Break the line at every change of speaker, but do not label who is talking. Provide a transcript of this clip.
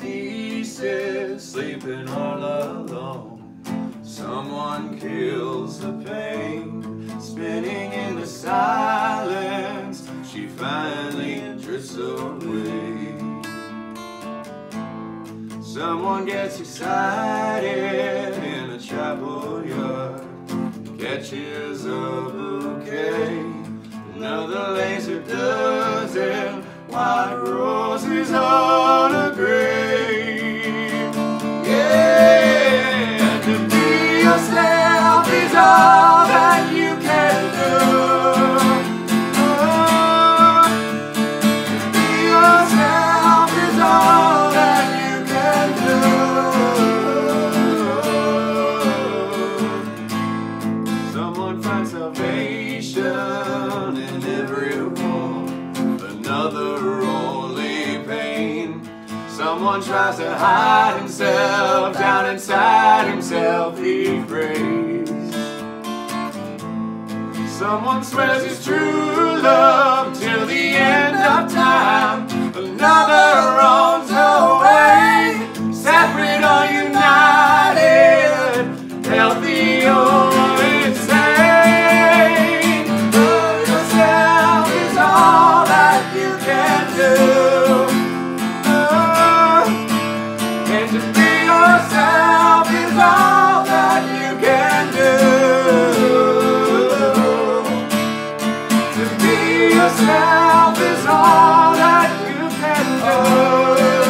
pieces, sleeping all alone. Someone kills the pain, spinning in the silence. She finally drifts away. Someone gets excited in a chapel yard, catches a bouquet. Someone finds salvation in every war, another only pain. Someone tries to hide himself down inside himself, he prays. Someone swears his true love see yourself is all that you can do.